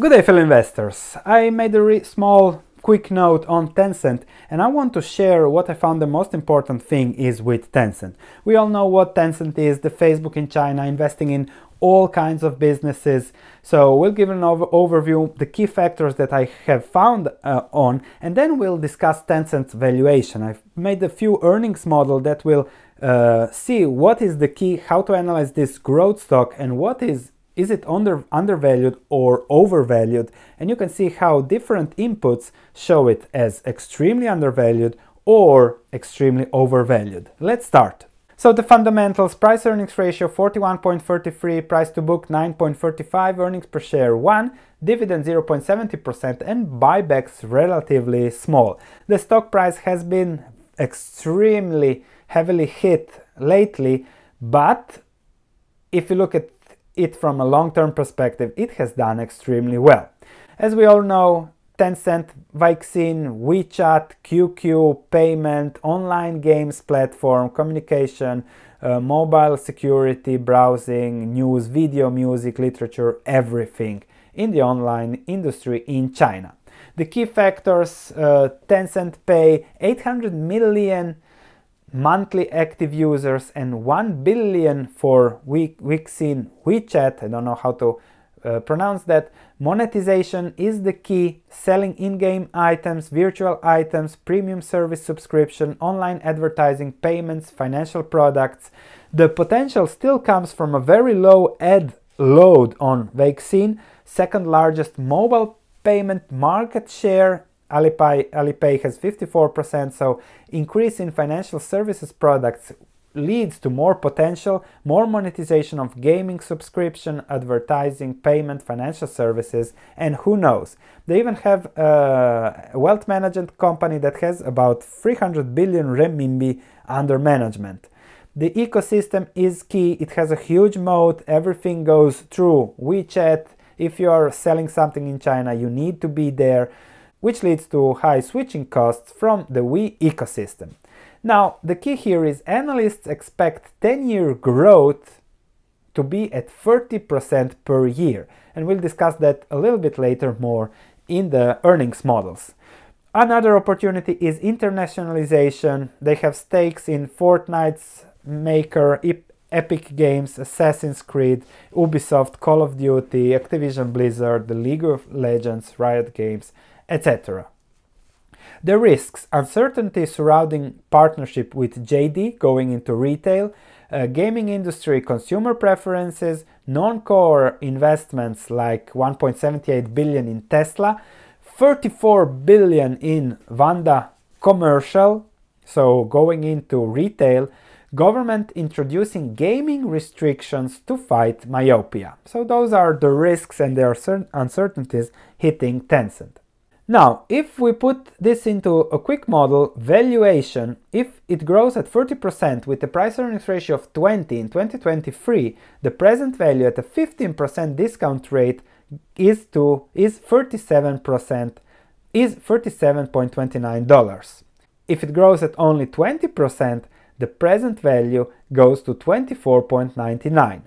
Good day fellow investors. I made a small quick note on Tencent and I want to share what I found the most important thing is with Tencent. We all know what Tencent is, the Facebook in China, investing in all kinds of businesses. So we'll give an over overview, the key factors that I have found uh, on, and then we'll discuss Tencent's valuation. I've made a few earnings model that will uh, see what is the key, how to analyze this growth stock and what is is it under, undervalued or overvalued? And you can see how different inputs show it as extremely undervalued or extremely overvalued. Let's start. So the fundamentals, price earnings ratio 41.33, price to book 9.35, earnings per share 1, dividend 0.70% and buybacks relatively small. The stock price has been extremely heavily hit lately, but if you look at it from a long-term perspective, it has done extremely well. As we all know, Tencent, Weixin, WeChat, QQ, payment, online games platform, communication, uh, mobile security, browsing, news, video, music, literature, everything in the online industry in China. The key factors, uh, Tencent Pay, 800 million monthly active users and 1 billion for Weixin WeChat. I don't know how to uh, pronounce that. Monetization is the key. Selling in-game items, virtual items, premium service subscription, online advertising, payments, financial products. The potential still comes from a very low ad load on Weixin, second largest mobile payment market share Alipay, Alipay has 54%, so increase in financial services products leads to more potential, more monetization of gaming subscription, advertising, payment, financial services, and who knows. They even have a wealth management company that has about 300 billion renminbi under management. The ecosystem is key, it has a huge moat, everything goes through WeChat. If you are selling something in China, you need to be there which leads to high switching costs from the Wii ecosystem. Now, the key here is analysts expect 10-year growth to be at 30% per year, and we'll discuss that a little bit later more in the earnings models. Another opportunity is internationalization. They have stakes in Fortnite's maker, Epic Games, Assassin's Creed, Ubisoft, Call of Duty, Activision Blizzard, the League of Legends, Riot Games, etc. The risks, uncertainty surrounding partnership with JD going into retail, uh, gaming industry consumer preferences, non-core investments like 1.78 billion in Tesla, 34 billion in Wanda commercial, so going into retail, government introducing gaming restrictions to fight myopia. So those are the risks and the uncertainties hitting Tencent. Now, if we put this into a quick model, valuation, if it grows at 30% with a price earnings ratio of 20 in 2023, the present value at a 15% discount rate is to is 37% is $37.29. If it grows at only 20%, the present value goes to 24.99.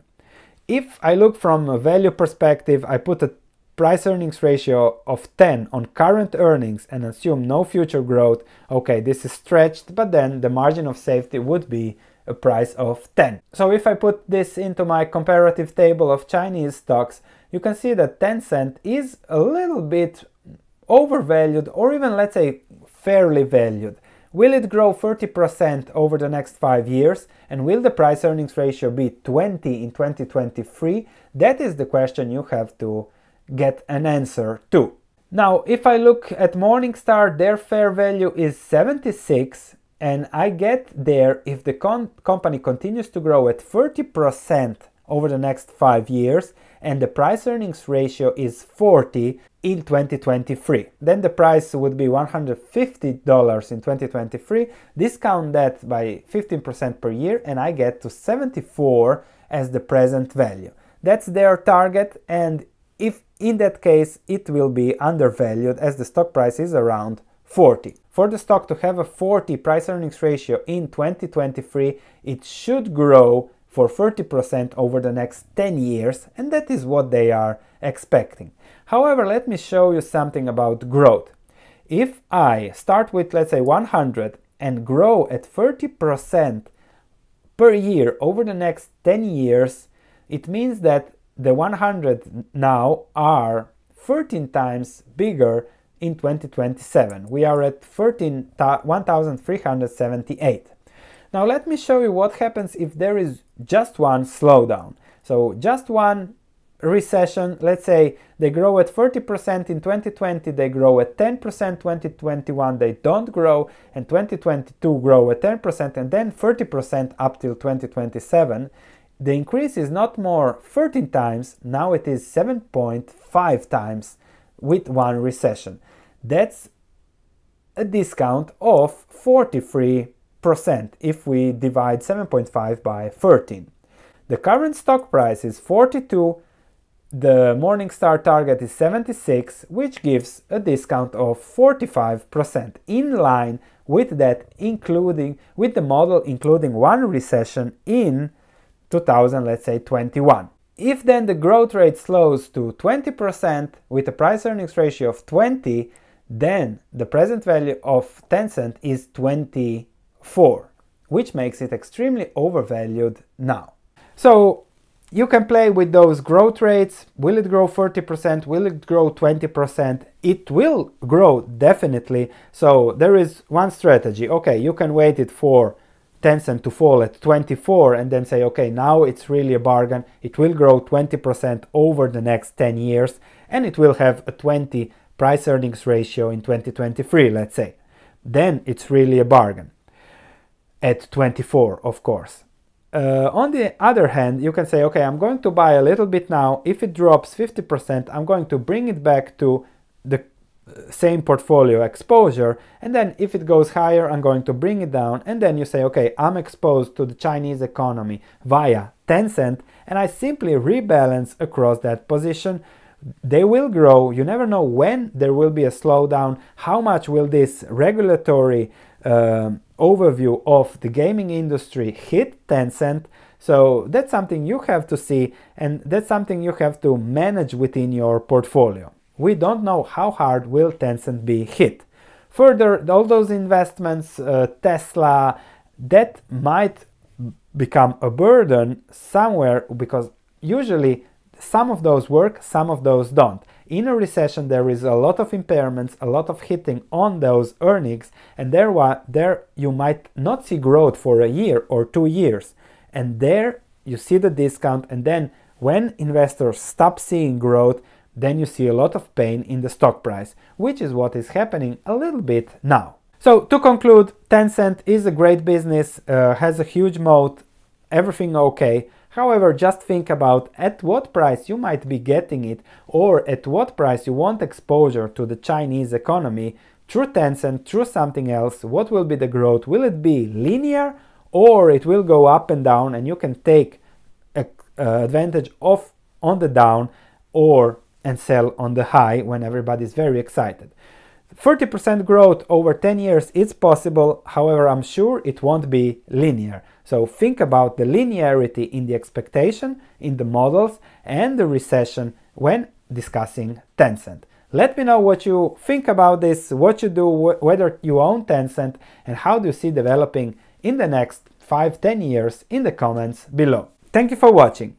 If I look from a value perspective, I put a price earnings ratio of 10 on current earnings and assume no future growth, okay, this is stretched, but then the margin of safety would be a price of 10. So if I put this into my comparative table of Chinese stocks, you can see that Tencent is a little bit overvalued or even let's say fairly valued. Will it grow 30% over the next 5 years and will the price earnings ratio be 20 in 2023? That is the question you have to get an answer to. Now, if I look at Morningstar, their fair value is 76 and I get there if the company continues to grow at 30% over the next 5 years and the price earnings ratio is 40 in 2023. Then the price would be $150 in 2023. Discount that by 15% per year and I get to 74 as the present value. That's their target and if in that case it will be undervalued as the stock price is around 40. For the stock to have a 40 price earnings ratio in 2023, it should grow for 30% over the next 10 years, and that is what they are expecting. However, let me show you something about growth. If I start with, let's say, 100 and grow at 30% per year over the next 10 years, it means that the 100 now are 13 times bigger in 2027. We are at 13, 1378. Now let me show you what happens if there is just one slowdown. So just one recession, let's say they grow at 30% in 2020, they grow at 10% 2021, they don't grow, and 2022 grow at 10% and then 30% up till 2027. The increase is not more 13 times, now it is 7.5 times with one recession. That's a discount of 43% if we divide 7.5 by 13. The current stock price is 42 the Morningstar target is 76, which gives a discount of 45%, in line with that including with the model including one recession in 2000, let's say 21. If then the growth rate slows to 20% with a price earnings ratio of 20, then the present value of Tencent is 24, which makes it extremely overvalued now. So you can play with those growth rates. Will it grow 30%? Will it grow 20%? It will grow definitely. So there is one strategy. Okay, you can wait it for Tencent to fall at 24 and then say, okay, now it's really a bargain. It will grow 20% over the next 10 years and it will have a 20 price earnings ratio in 2023, let's say. Then it's really a bargain. At 24, of course. Uh, on the other hand, you can say, okay, I'm going to buy a little bit now. If it drops 50%, I'm going to bring it back to the same portfolio exposure. And then if it goes higher, I'm going to bring it down. And then you say, okay, I'm exposed to the Chinese economy via Tencent. And I simply rebalance across that position. They will grow. You never know when there will be a slowdown. How much will this regulatory uh, overview of the gaming industry hit Tencent. So that's something you have to see and that's something you have to manage within your portfolio. We don't know how hard will Tencent be hit. Further, all those investments, uh, Tesla, that might become a burden somewhere because usually some of those work, some of those don't. In a recession, there is a lot of impairments, a lot of hitting on those earnings, and there, there you might not see growth for a year or two years. And there you see the discount, and then when investors stop seeing growth, then you see a lot of pain in the stock price, which is what is happening a little bit now. So to conclude, Tencent is a great business, uh, has a huge moat, everything okay, However, just think about at what price you might be getting it or at what price you want exposure to the Chinese economy through Tencent, through something else. What will be the growth? Will it be linear or it will go up and down and you can take uh, advantage of on the down or and sell on the high when everybody is very excited. 30% growth over 10 years is possible, however, I'm sure it won't be linear. So think about the linearity in the expectation, in the models, and the recession when discussing Tencent. Let me know what you think about this, what you do, wh whether you own Tencent, and how do you see developing in the next 5-10 years in the comments below. Thank you for watching.